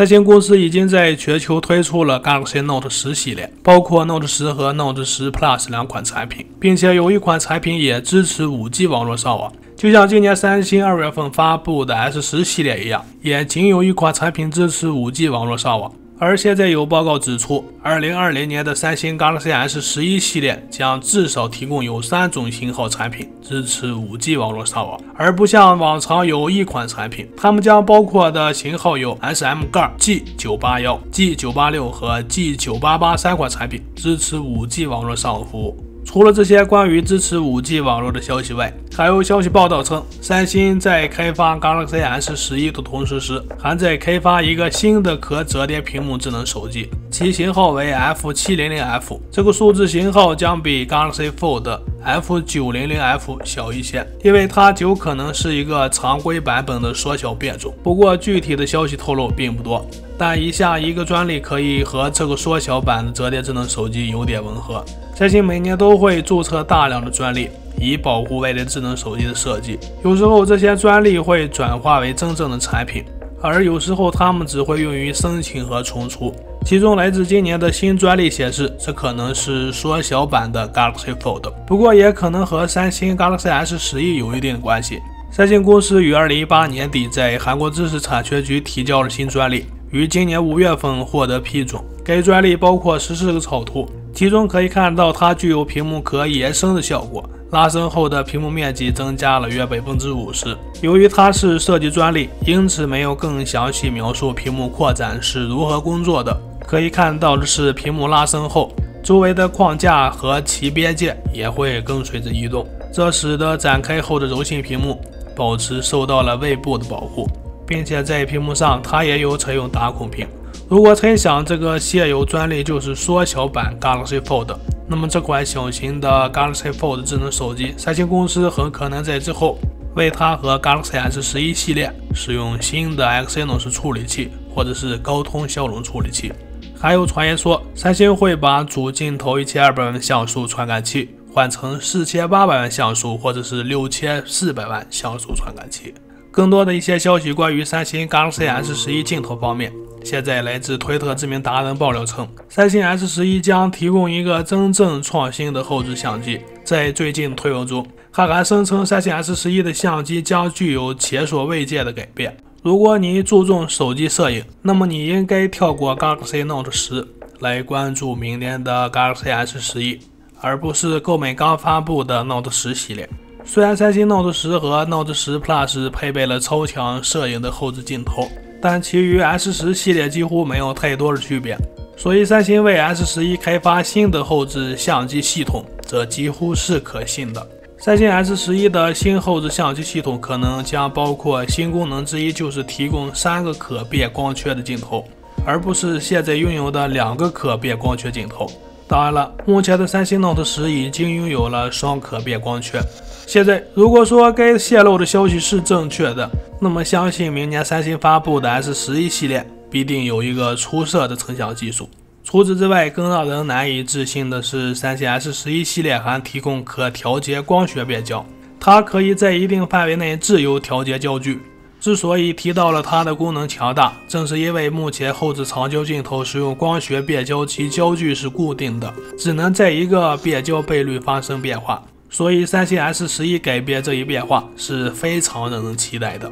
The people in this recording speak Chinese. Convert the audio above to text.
三星公司已经在全球推出了 Galaxy Note 10系列，包括 Note 10和 Note 10 Plus 两款产品，并且有一款产品也支持 5G 网络上网。就像今年三星二月份发布的 S10 系列一样，也仅有一款产品支持 5G 网络上网。而现在有报告指出，二零二零年的三星 Galaxy S 十一系列将至少提供有三种型号产品支持 5G 网络上网，而不像往常有一款产品。它们将包括的型号有 SM 杠 G 九八幺、G 九八六和 G 九八八三款产品支持 5G 网络上网服务。除了这些关于支持 5G 网络的消息外，还有消息报道称，三星在开发 Galaxy S 十一的同时，时还在开发一个新的可折叠屏幕智能手机，其型号为 F700F。这个数字型号将比 Galaxy Fold F900F 小一些，因为它有可能是一个常规版本的缩小变种。不过，具体的消息透露并不多。但以下一个专利可以和这个缩小版的折叠智能手机有点吻合。三星每年都会注册大量的专利，以保护外联智能手机的设计。有时候这些专利会转化为真正的产品，而有时候它们只会用于申请和重出。其中来自今年的新专利显示，这可能是缩小版的 Galaxy Fold，不过也可能和三星 Galaxy S 十一有一定的关系。三星公司于二零一八年底在韩国知识产权局提交了新专利。于今年五月份获得批准。该专利包括十四个草图，其中可以看到它具有屏幕可延伸的效果，拉伸后的屏幕面积增加了约百分之五十。由于它是设计专利，因此没有更详细描述屏幕扩展是如何工作的。可以看到的是，屏幕拉伸后，周围的框架和其边界也会跟随着移动，这使得展开后的柔性屏幕保持受到了胃部的保护。并且在屏幕上，它也有采用打孔屏。如果猜想这个现有专利就是缩小版 Galaxy Fold，那么这款小型的 Galaxy Fold 智能手机，三星公司很可能在之后为它和 Galaxy S 十一系列使用新的 Exynos 处理器，或者是高通骁龙处理器。还有传言说，三星会把主镜头一千二百万像素传感器换成四千八百万像素，或者是六千四百万像素传感器。更多的一些消息关于三星 Galaxy S 十一镜头方面，现在来自推特知名达人爆料称，三星 S 十一将提供一个真正创新的后置相机。在最近推文中，他还声称三星 S 十一的相机将具有前所未见的改变。如果你注重手机摄影，那么你应该跳过 Galaxy Note 十，来关注明年的 Galaxy S 十一，而不是购买刚发布的 Note 十系列。虽然三星 Note 10和 Note 10 Plus 配备了超强摄影的后置镜头，但其余 S10 系列几乎没有太多的区别。所以，三星为 S11 开发新的后置相机系统，则几乎是可信的。三星 S11 的新后置相机系统可能将包括新功能之一，就是提供三个可变光圈的镜头，而不是现在拥有的两个可变光圈镜头。当然了，目前的三星 Note 10已经拥有了双可变光圈。现在，如果说该泄露的消息是正确的，那么相信明年三星发布的 S 十一系列必定有一个出色的成像技术。除此之外，更让人难以置信的是，三星 S 十一系列还提供可调节光学变焦，它可以在一定范围内自由调节焦距。之所以提到了它的功能强大，正是因为目前后置长焦镜头使用光学变焦，其焦距是固定的，只能在一个变焦倍率发生变化。所以，三星 S 十一改变这一变化是非常让人期待的。